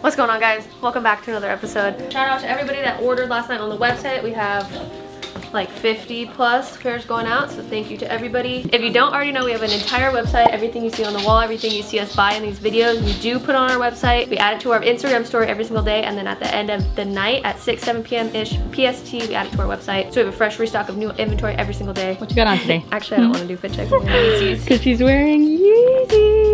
What's going on guys? Welcome back to another episode. Shout out to everybody that ordered last night on the website. We have like 50 plus pairs going out so thank you to everybody. If you don't already know we have an entire website. Everything you see on the wall everything you see us buy in these videos we do put on our website. We add it to our instagram story every single day and then at the end of the night at 6 7 p.m ish pst we add it to our website. So we have a fresh restock of new inventory every single day. What you got on today? Actually i don't want to do fit check because she's wearing yeezys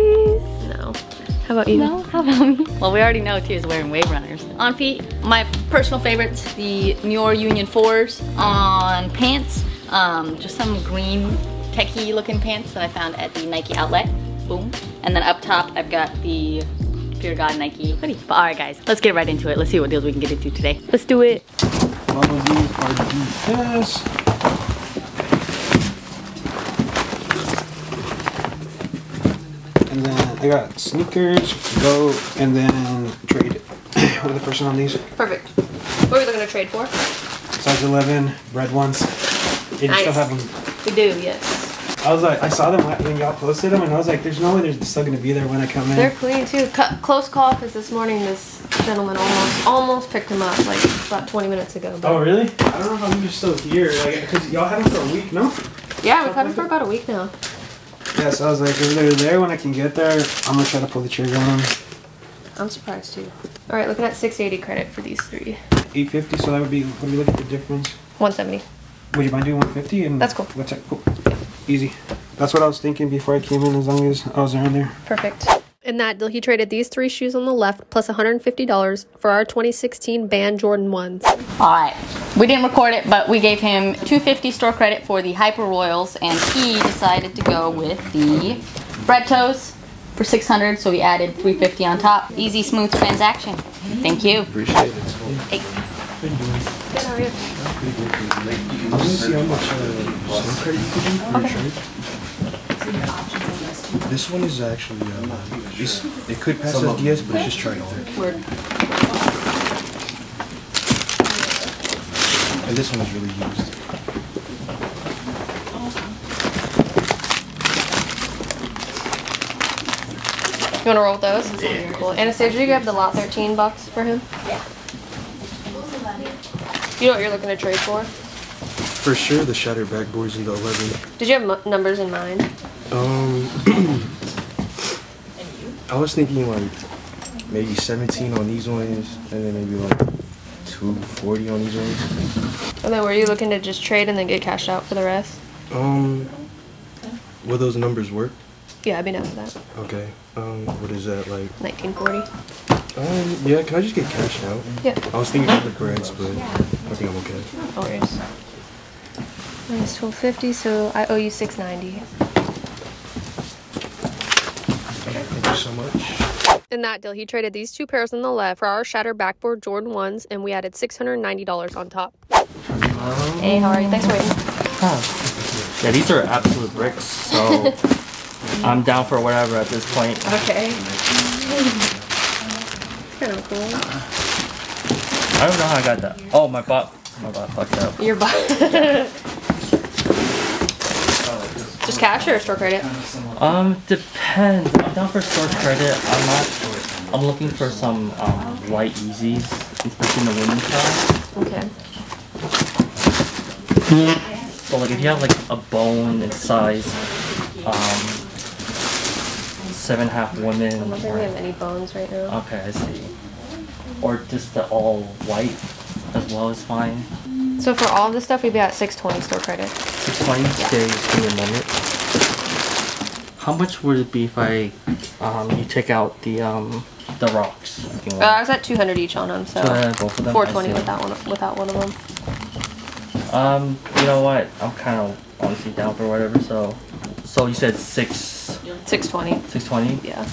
how about you? No, how about me? Well, we already know Tia's wearing Wave Runners. On feet, my personal favorites, the Muir Union 4s. On pants, um, just some green techie looking pants that I found at the Nike outlet. Boom. And then up top, I've got the Fear God Nike hoodie. But all right, guys, let's get right into it. Let's see what deals we can get into today. Let's do it. And I got sneakers, go, and then trade with the person on these. Perfect. What are we looking to trade for? Size 11, red ones. They nice. still have them. We do, yes. I was like, I saw them when y'all posted them, and I was like, there's no way they're still gonna be there when I come in. They're clean too. Close call because this morning this gentleman almost almost picked him up like about 20 minutes ago. But. Oh really? I don't know how they're still here. Like, because y'all had them for a week, no? Yeah, we've had them for about a week now. Yeah, so I was like, if they're there when I can get there, I'm gonna try to pull the trigger on them. I'm surprised too. All right, looking at 680 credit for these three. 850, so that would be, when you look at the difference. 170. Would you mind doing 150? And That's cool. What's that? Cool. Easy. That's what I was thinking before I came in, as long as I was around there. Perfect. In that deal, he traded these three shoes on the left plus $150 for our 2016 Banned Jordan 1s. All right. We didn't record it, but we gave him 250 store credit for the Hyper Royals, and he decided to go with the Bred Toes for 600, so we added 350 on top. Easy, smooth transaction. Thank you. Appreciate it. Hey. Good, how are you? I'm see how much uh, SIM credit you could do for Okay. your trade. This one is actually, uh, it's, it could pass as DS, but it's just trying to work. Word. And this one is really used. You want to roll with those? Yeah. Cool. Anastasia, you grab the lot 13 bucks for him? Yeah. You know what you're looking to trade for? For sure, the shattered Boys in the 11. Did you have mu- numbers in mind? Um, I was thinking like maybe 17 on these ones, and then maybe like 240 on these ones. And then were you looking to just trade and then get cashed out for the rest? Um, will those numbers work? Yeah, I'd be down for that. Okay. Um, what is that like? 1940. Um, yeah. Can I just get cashed out? Yeah. I was thinking about the breds, but I think I'm okay. No worries. Minus 1250, so I owe you 690. Thank you so much. In that deal, he traded these two pairs on the left for our shattered backboard Jordan 1s, and we added $690 on top. Hey, how are you? Thanks for waiting. Yeah, these are absolute bricks, so I'm down for whatever at this point. Okay. kind of cool. I don't know how I got that. Oh, my butt. My butt fucked up. Your butt. Just cash or store credit? Um, depends. I'm down for store credit. I'm not. I'm looking for some um, white Yeezys, especially in the women's side. Okay. So like, if you have like a bone in size, um, seven half women. I don't think we have any bones right now. okay, I see. Or just the all white as well is fine. So for all of this stuff, we'd be at 620 store credit. 620. Okay, just give me a moment. How much would it be if I, um, you take out the um, the rocks? Uh, I was at 200 each on them, so uh, both of them? 420 I see. without one, without one of them. Um, you know what? I'm kind of honestly down for whatever. So, so you said six, 620. six twenty? Yeah.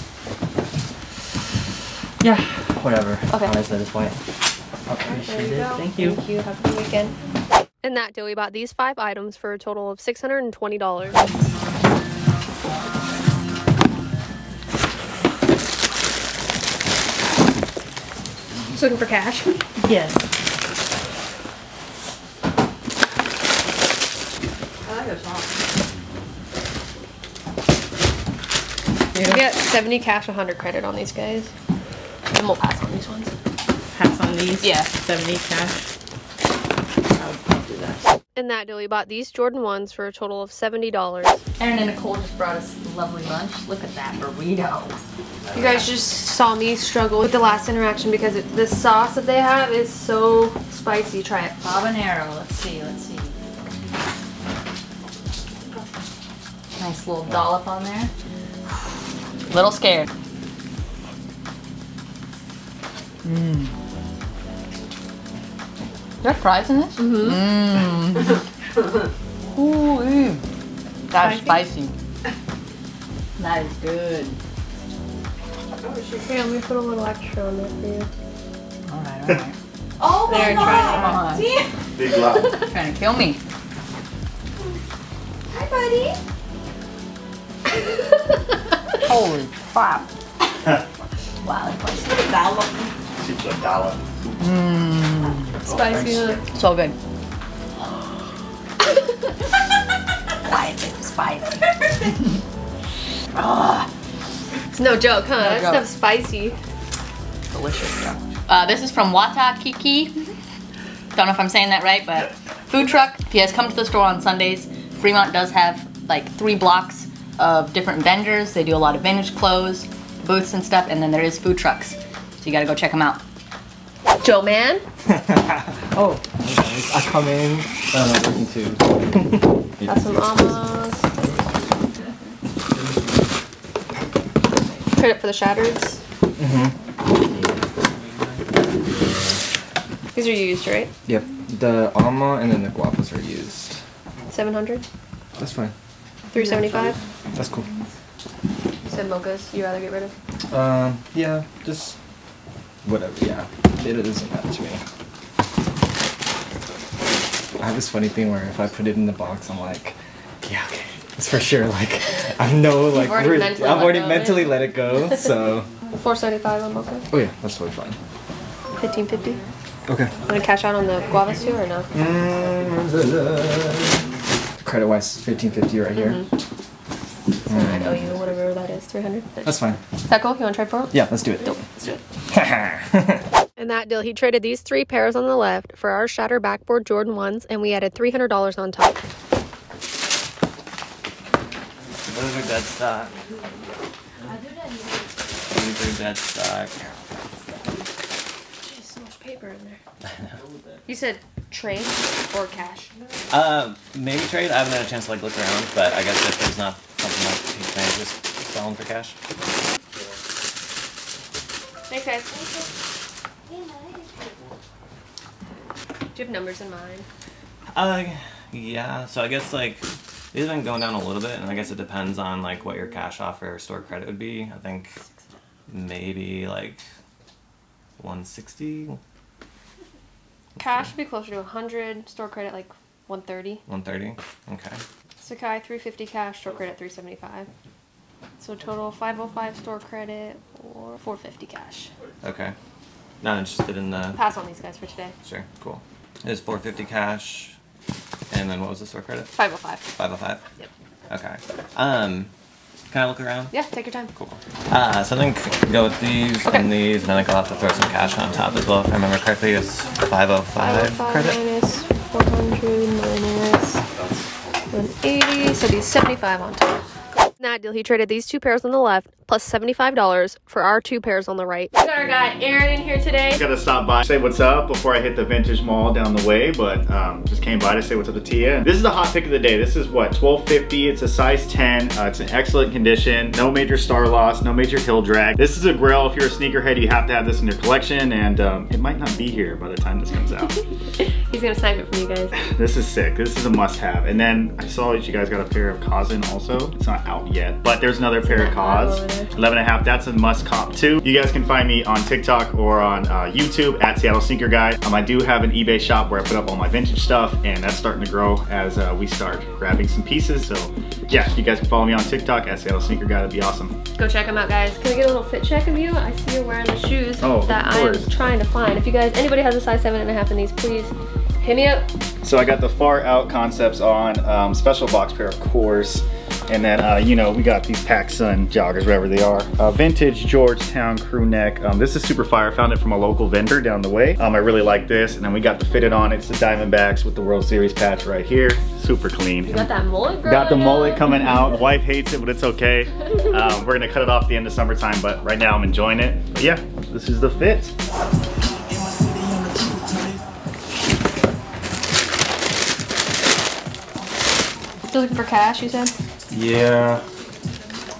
Yeah, whatever. Okay. Honestly, at this point. There Appreciate it. Thank you. Thank you. Have a good weekend. In that deal, we bought these five items for a total of $620. Looking for cash. Yes. We get 70 cash, 100 credit on these guys. And we'll pass on these ones. Pass on these. Yeah. 70 cash. I'll, I'll do that. In that deal, we bought these Jordan 1s for a total of $70. Aaron and Nicole just brought us a lovely lunch. Look at that burrito. You guys just saw me struggle with the last interaction because it, the sauce that they have is so spicy. Try it. Habanero. Let's see. Let's see. Nice little dollop on there. Little scared. Mmm. There fries in this? Mm-hmm. Mmm. Ooh, That's spicy. That is good. Here, let me put a little extra on there for you. Alright, alright. Oh my They're god! trying See? Big lot. Trying to kill me. Hi, buddy. Holy crap. wow, that's spicy. Mmm. Spicy, huh? So good. Why is it spicy? Ah, It's no joke, huh? that joke. stuff's spicy. delicious. Uh, this is from Wata Kiki. Don't know if I'm saying that right, but food truck. If you guys come to the store on Sundays, Fremont does have like three blocks of different vendors. They do a lot of vintage clothes, booths and stuff, and then there is food trucks. So you gotta go check them out. Joe man. oh, hey guys, I come in. I'm working too. Got some almonds. Credit for the shattereds. These are used, right? Yep, the alma and then the guavas are used. 700? That's fine. 375? That's cool. Said mochas, you rather get rid of? Um, yeah, just whatever. Yeah, it doesn't matter to me. I have this funny thing where if I put it in the box, I'm like, yeah, okay, it's for sure. Like, I know, like, already we're- mentally I've let already go mentally let it go. So, 475 on mocha? oh yeah, that's totally fine. 1550? Okay. Want to cash out on the guavas too or no? Mm-hmm. Credit wise, fifteen fifty right here. Mm-hmm. So I owe you whatever that is, 300? That's fine. Is that cool? You want to try for it? Yeah, let's do it. Let's do it. In that deal, he traded these three pairs on the left for our Shatter Backboard Jordan 1s, and we added $300 on top. Those are dead stock. These are dead stock. Jeez, so much paper in there. You said trade or cash? Uh, maybe trade. I haven't had a chance to like look around, but I guess if there's not something like he's trying to just sell them for cash. Thanks, guys. Do you have numbers in mind? Uh, yeah. So I guess like these have been going down a little bit, and I guess it depends on like what your cash offer or store credit would be. I think maybe like 160, Cash would be closer to 100, store credit like 130. 130. Okay. Sacai 350 cash, store credit 375. So total 505 store credit or 450 cash. Okay. Not interested in the. Pass on these guys for today. Sure. Cool. It's 450 cash, and then what was the store credit? 505. 505. Yep. Okay. Um, can I look around? Yeah, take your time. Cool. Uh, so I think go with these Okay. and these, and then I think I'll have to throw some cash on top as well. If I remember correctly, it's 505 505 credit. minus 400 minus 180. So these 75 on top. In that deal, he traded these two pairs on the left plus $75 for our two pairs on the right. We got our guy Aaron in here today. Gotta stop by, say what's up before I hit the vintage mall down the way, but um, just came by to say what's up to Tia. This is the hot pick of the day. This is what, 1250. It's a size 10. Uh, it's in excellent condition. No major star loss, no major hill drag. This is a grill. If you're a sneakerhead, you have to have this in your collection, and um, it might not be here by the time this comes out. He's gonna snipe it from you guys. this is sick. This is a must have. And then I saw that you guys got a pair of Kazin also. It's not out yet, but there's another pair of that model Kaz. over there. 11 and a half, that's a must cop too. You guys can find me on TikTok or on uh, YouTube at Seattle Sneaker Guy. Um, I do have an eBay shop where I put up all my vintage stuff and that's starting to grow as uh, we start grabbing some pieces. So yeah, you guys can follow me on TikTok at Seattle Sneaker Guy. That'd be awesome. Go check them out, guys. Can we get a little fit check of you? I see you're wearing the shoes Oh, that I am trying to find. If you guys, anybody has a size seven and a half in these, please hit me up. So I got the Far Out Concepts on, um, special box pair of course. And then, uh, you know, we got these PacSun joggers, whatever they are. Uh, vintage Georgetown crew neck. Um, this is super fire. I found it from a local vendor down the way. Um, I really like this. And then we got the fitted on. It's the Diamondbacks with the World Series patch right here. Super clean. You got that mullet girl. Got the mullet coming out. Wife hates it, but it's okay. Um, we're gonna cut it off at the end of summertime, but right now I'm enjoying it. But yeah, this is the fit. Still looking for cash, you said? Yeah.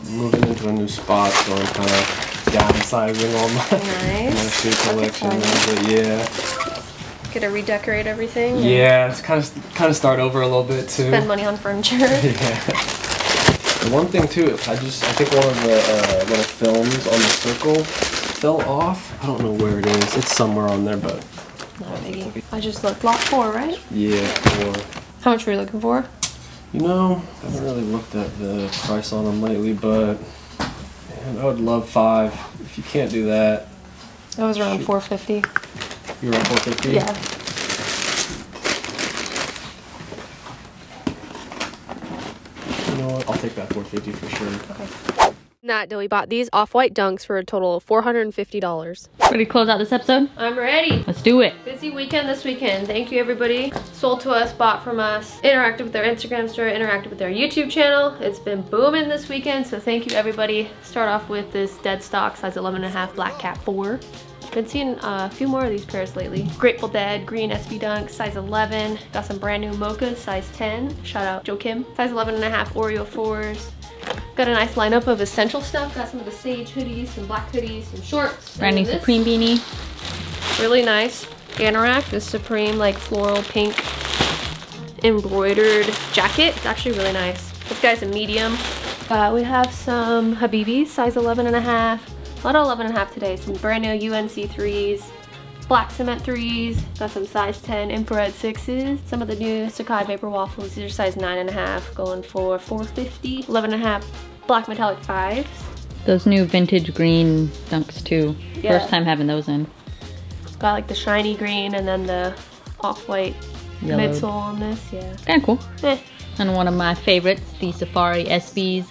Moving into a new spot, so I'm kind of downsizing all my, my shoe collection. But yeah. Get to redecorate everything. Yeah, it's kind of kind of start over a little bit too. Spend money on furniture. Yeah. The one thing too, I just I think one of the uh, little films on the circle fell off. I don't know where it is. It's somewhere on there, but Not biggie. I just looked lot four, right? yeah. Or How much were you looking for? You know, I haven't really looked at the price on them lately, but man, I would love five. If you can't do that, That was around Shoot. 450. you're on 450. Yeah. You know what? I'll take that 450 for sure. Nat Dilly bought these off-white dunks for a total of $450. Ready to close out this episode? I'm ready. Let's do it. Busy weekend this weekend. Thank you everybody. Sold to us, bought from us, interacted with their Instagram story, interacted with their YouTube channel. It's been booming this weekend, so thank you everybody. Start off with this dead stock size 11 and a half black cat 4. Been seeing uh, a few more of these pairs lately. Grateful Dead, green SB Dunk, size 11. Got some brand new mochas, size 10. Shout out Joe Kim. Size 11 and a half Oreo 4s. Got a nice lineup of essential stuff. Got some of the Sage hoodies, some black hoodies, some shorts. Brand new Supreme beanie. really nice anorak this supreme like floral pink embroidered jacket it's actually really nice this guy's a medium uh, we have some habibis size 11 and a half a lot of 11 and a half today some brand new unc 3s black cement 3s got some size 10 infrared 6s some of the new sacai vapor waffles these are size 9 and a half going for 450 11 and a half black metallic 5s Those new vintage green dunks too. Yeah. First time having those in. got like the shiny green and then the off-white midsole on this yeah Kind of cool. Eh. And one of my favorites, the Safari SBs.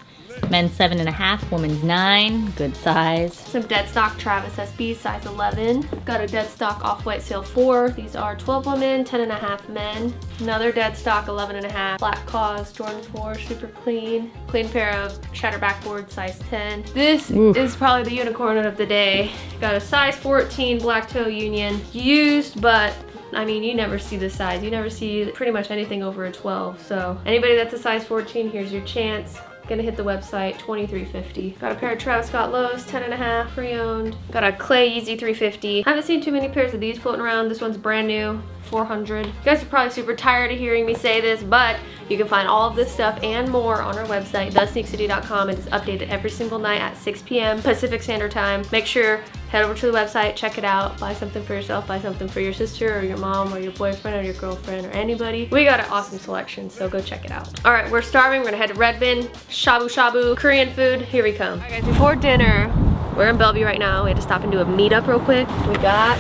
Men's seven and a half, women's nine. Good size. Some dead stock Travis SB size 11. Got a dead stock off-white sail 4. These are 12 women, 10 and a half men. Another dead stock 11 and a half. Black KAWS Jordan 4, super clean. Clean pair of shatter backboard size 10. This Oof. is probably the unicorn of the day. Got a size 14 black toe union. Used, but I mean, you never see this size. You never see pretty much anything over a 12. So anybody that's a size 14, here's your chance. Gonna hit the website, 2350. Got a pair of Travis Scott Lows, 10 and a half, pre-owned. Got a Clay Yeezy 350. Haven't seen too many pairs of these floating around. This one's brand new, 400. You guys are probably super tired of hearing me say this, but you can find all of this stuff and more on our website, thesneakcity.com. It is updated every single night at 6 p.m. Pacific Standard Time. Make sure, head over to the website, check it out, buy something for yourself, buy something for your sister or your mom or your boyfriend or your girlfriend or anybody. We got an awesome selection, so go check it out. All right, we're starving. We're gonna head to Red shabu shabu, Korean food. Here we come. All right, guys, before dinner, we're in Bellevue right now. We had to stop and do a meetup real quick. We got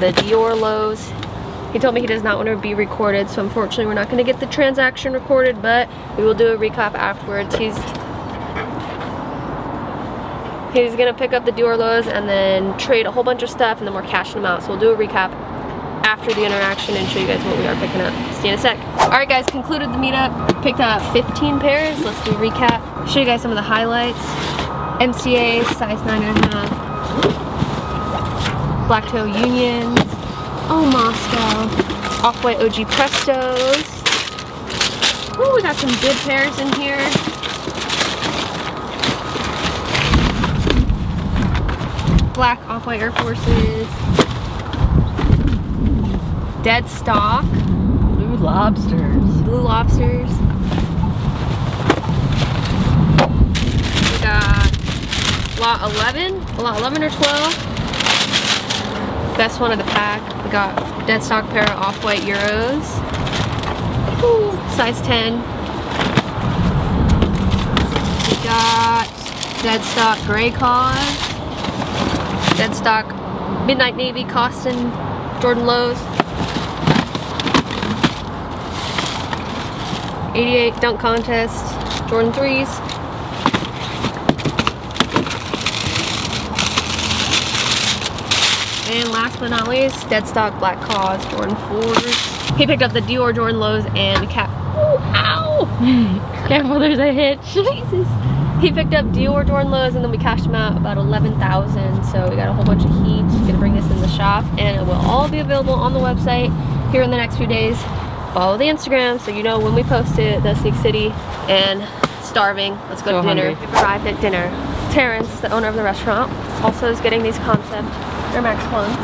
the Dior Lows. He told me he does not want to be recorded, so unfortunately we're not going to get the transaction recorded, but we will do a recap afterwards. He's he's going to pick up the Dior Lows and then trade a whole bunch of stuff, and then we're cashing them out. So we'll do a recap after the interaction and show you guys what we are picking up. See you in a sec. All right, guys, concluded the meetup. Picked up 15 pairs. Let's do a recap. Show you guys some of the highlights. MCA, size 9.5 black toe unions. Oh, Moscow. Off-white OG Prestos. Oh, we got some good pairs in here. Black off-white Air Forces. Dead stock. Blue lobsters. Blue lobsters. We got lot 11, lot 11 or 12. Best one of the pack. We got dead stock pair of off-white Euros. Ooh, size 10. We got dead stock gray KAWS. Dead stock midnight navy Costin Jordan Lows. 88 dunk contest, Jordan 3s. And last but not least, dead stock black KAWS Jordan 4s. He picked up the Dior Jordan lows and cap. Ooh, ow! Careful, there's a hitch. Jesus. He picked up Dior Jordan lows and then we cashed them out about 11,000. So we got a whole bunch of heat. Gonna bring this in the shop and it will all be available on the website here in the next few days. Follow the Instagram so you know when we post it, the Sneak City and starving. Let's go So to dinner. hungry. We've arrived at dinner. Terrence, the owner of the restaurant, also is getting these concept Air Max ones.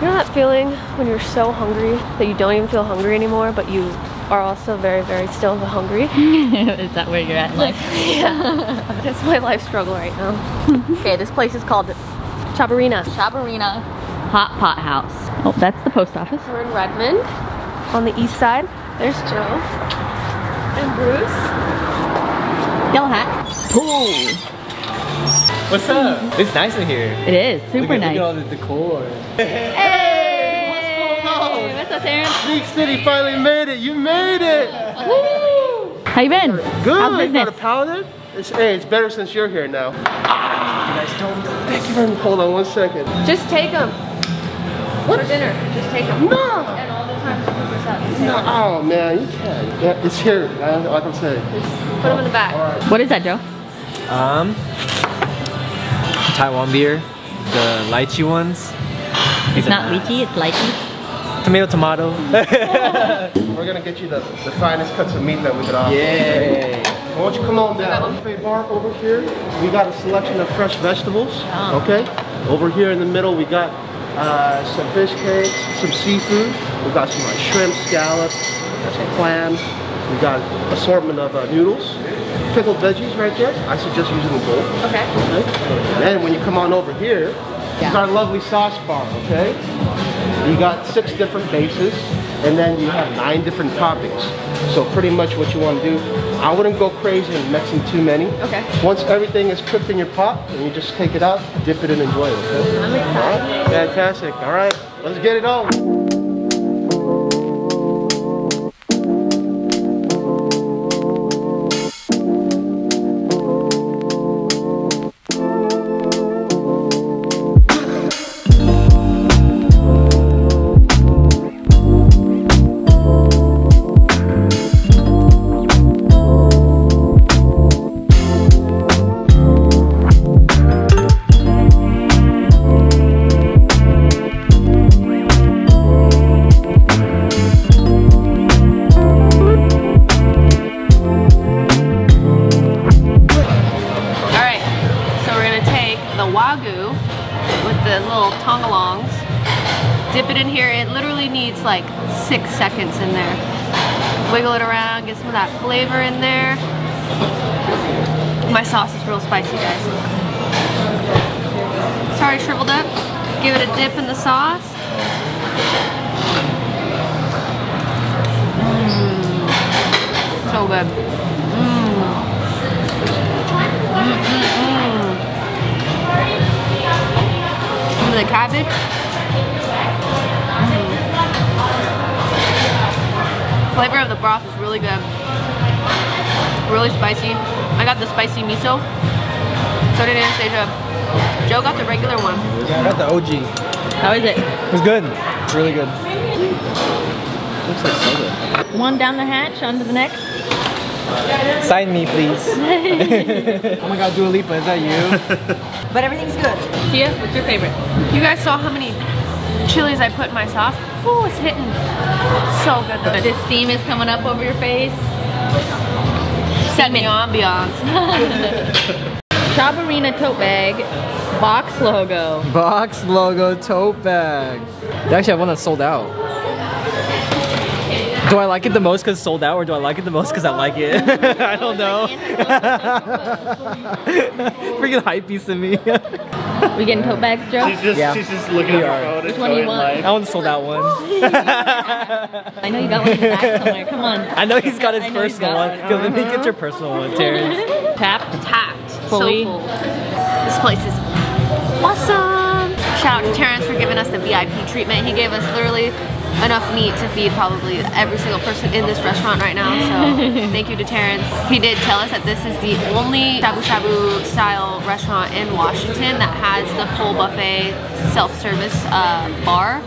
You know that feeling when you're so hungry that you don't even feel hungry anymore, but you are also very, very still hungry? Is that where you're at in life? yeah. That's my life struggle right now. okay, this place is called Chabarina. Chabarina Hot Pot House. Oh, that's the post office. We're in Redmond on the east side. There's Joe and Bruce. Yellow hat. What's up? It's nice in here. It is super look at, nice. Look at all the decor. Hey! What's going on? What's up, Terrence? Big City finally made it. You made it. How you been? Good. How's You got business? a pounded? It's, hey, it's better since you're here now. Thank you very much. Hold on one second. Just take them. What? For dinner. Just take them. No. And all the time to cook this up. Just take oh man, you can't. Yeah, it's here, man, like I'm saying. Put them in the back. What is that, Joe? Um, Taiwan beer, the lychee ones. It's not lychee, it's lychee. Tomato, tomato. We're gonna get you the, the finest cuts of meat that we could offer. Yay. Why don't you come on down? Buffet bar over here. We got a selection of fresh vegetables. Oh. Okay. Over here in the middle, we got uh, some fish cakes, some seafood. We got some like shrimp, scallops, some clams. We got assortment of uh, noodles, pickled veggies right there. I suggest using the bowl. Okay. Okay. And then when you come on over here, you got a lovely sauce bar. Okay. You got six different bases, and then you have nine different toppings. So pretty much what you want to do, I wouldn't go crazy and mixing too many. Okay. Once everything is cooked in your pot, and you just take it out, dip it and enjoy it. Okay? I'm excited. All right. Fantastic. All right, let's get it on. Give it a dip in the sauce. Mmm. So good. Mm. Mm, mm, Some of the cabbage. Mm. Flavor of the broth is really good. Really spicy. I got the spicy miso. So did Anastasia. Joe got the regular one. Yeah, I got the OG. How is it? It's good. It's really good. Looks like soda. One down the hatch, onto the next. Sign me, please. oh my god, Dua Lipa, is that you? But everything's good. Tia, what's your favorite? You guys saw how many chilies I put in my sauce? Oh, it's hitting. So good though. This steam is coming up over your face. Set me ambiance. Chabarina tote bag, box logo. Box logo tote bag. They actually have one that's sold out. Do I like it the most because it's sold out, or do I like it the most because I like it? I don't know. Freaking hype piece of me. We getting tote bags, Joe? She's just, Yeah. she's just looking at are. her phone. Which and one do you want? life. I want the sold out one. I know you got one in the back somewhere. Come on. I know he's got his I personal got one. one. Yo, let me get your personal one, Terrence. Tapped. Tapped. Fully. So full. This place is awesome. Shout out to Terrence for giving us the VIP treatment. He gave us literally enough meat to feed probably every single person in this restaurant right now. So thank you to Terrence. He did tell us that this is the only shabu shabu style restaurant in Washington that has the full buffet self-service uh, bar.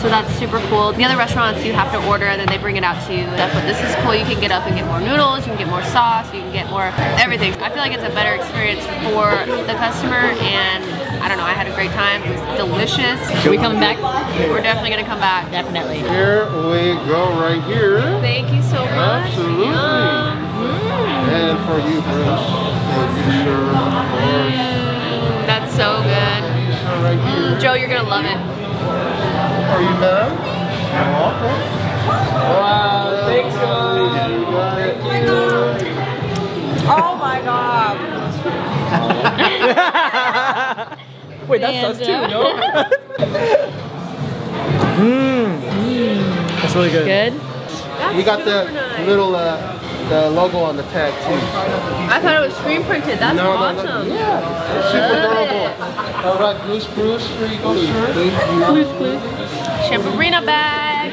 So that's super cool. The other restaurants you have to order and then they bring it out to you. But this is cool. You can get up and get more noodles, you can get more sauce, you can get more everything. I feel like it's a better experience for the customer and I don't know, I had a great time. It was delicious. Are we coming back? We're definitely gonna come back. Definitely. Here we go, right here. Thank you so much. Absolutely. Yum. And for you, Bruce. Thank you, sir. Of course. Mm, that's so good. Right here. Joe, you're gonna love it. Are you, ma'am. You're welcome. Wow, thanks, guys. Thank you. Oh my god. Wait, that's us too, And, no? Mmm. That's really good. Good. We got the nice. little uh, the logo on the tag too. I thought it was screen printed. That's No, no, no. awesome. Yeah, it's super durable. All right, Goose Bruce, here you go, sir. Thank you. Champerina bag.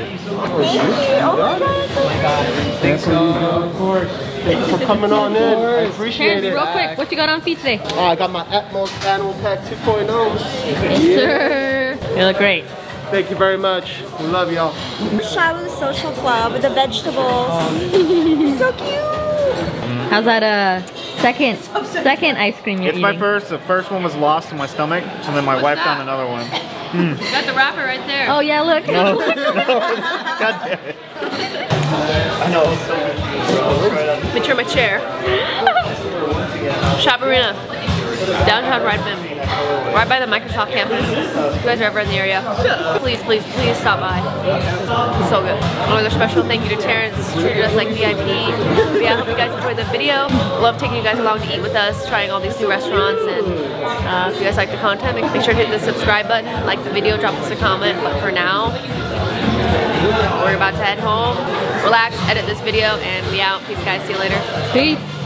Thanks for you, of course. Thank you for coming on in. I appreciate Terrence, it. real quick, what you got on feet today? Oh, I got my Atmos Animal Pack 2.0. Yes, sir. You look great. Thank you very much. We love y'all. Shabu Social Club with the vegetables. so cute. How's that uh second second ice cream you're It's my first. The first one was lost in my stomach, so then my wife that? found another one. You got the wrapper right there. Oh yeah, look. God damn it. Let me turn my chair. Shabarina, downtown Redmond, right by the Microsoft campus. If you guys are ever in the area, please, please, please stop by. It's so good. Another special thank you to Terrence, treated us like VIP. But yeah, I hope you guys enjoyed the video. Love taking you guys along to eat with us, trying all these new restaurants. And uh, if you guys like the content, make sure to hit the subscribe button, like the video, drop us a comment. But for now, we're about to head home, relax, edit this video, and be out. Peace, guys. See you later. Peace.